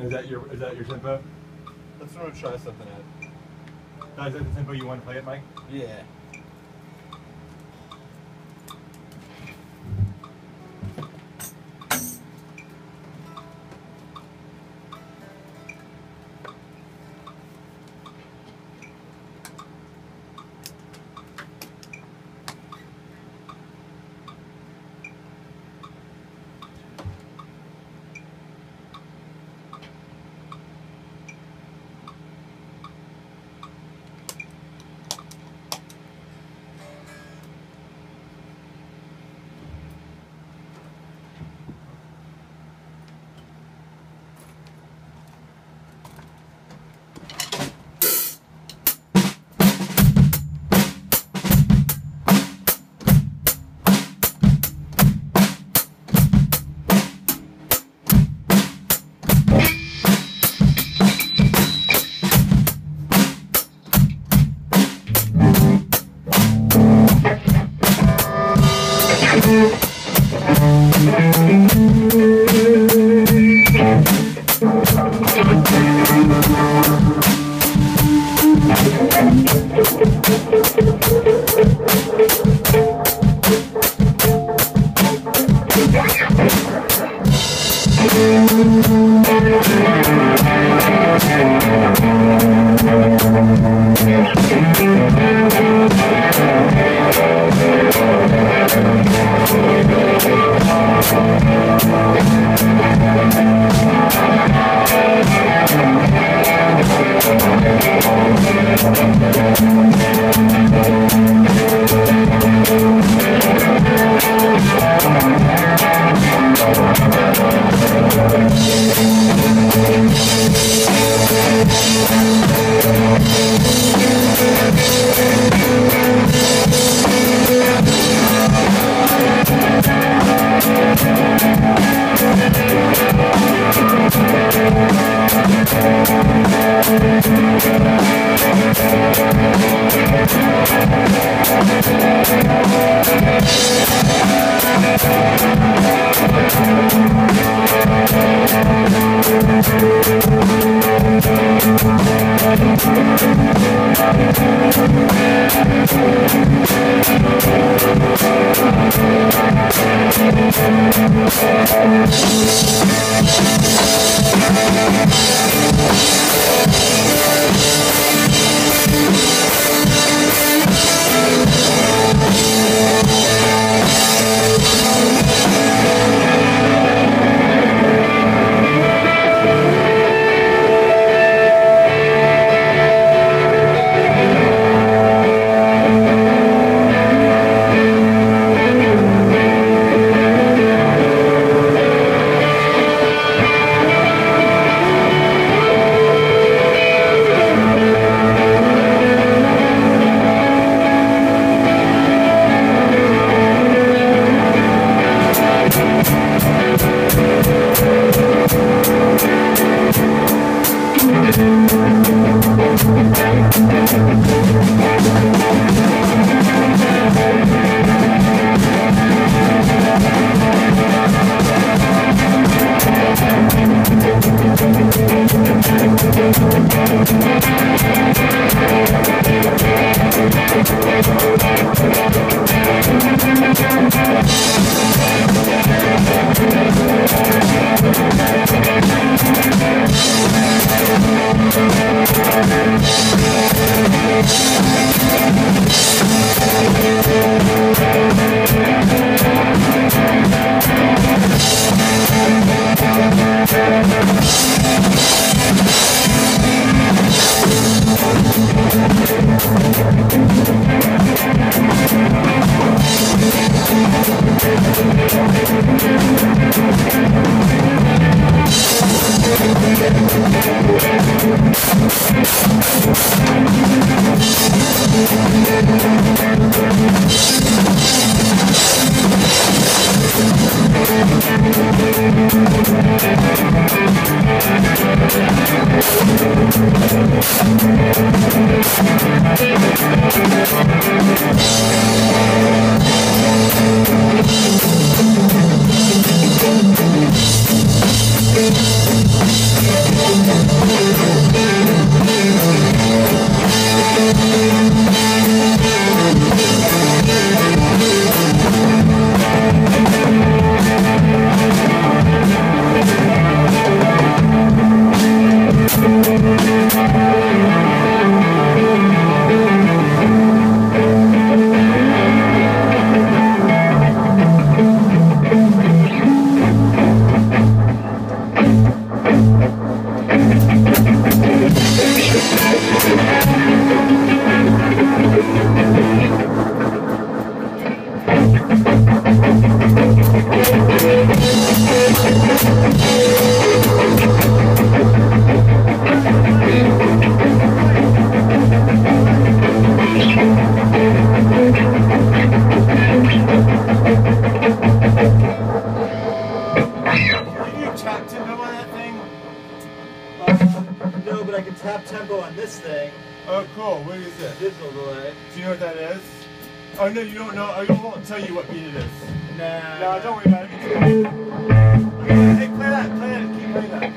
Is that your is that your tempo? Let's try something out. Is that the tempo you want to play it, Mike? Yeah. Thank Oh, no, you don't know. I won't tell you what beat it is. Nah. No, don't worry about it. Hey, play that. Play that. Keep playing that.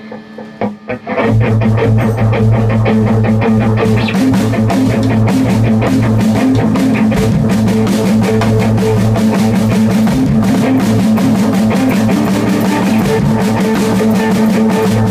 Thank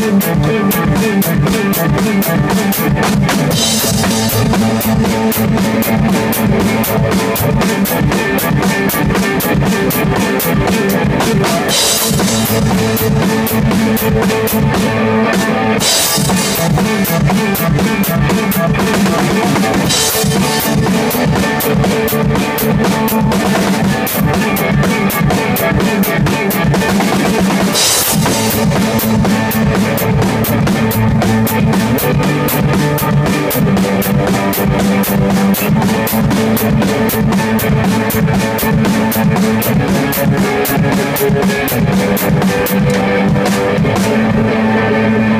worth getting this.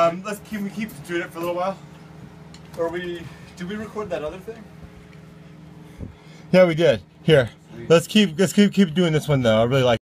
Um, let's keep we keep doing it for a little while. Are we? Did we record that other thing? Yeah, we did. Here, let's keep let's keep keep doing this one though. I really like.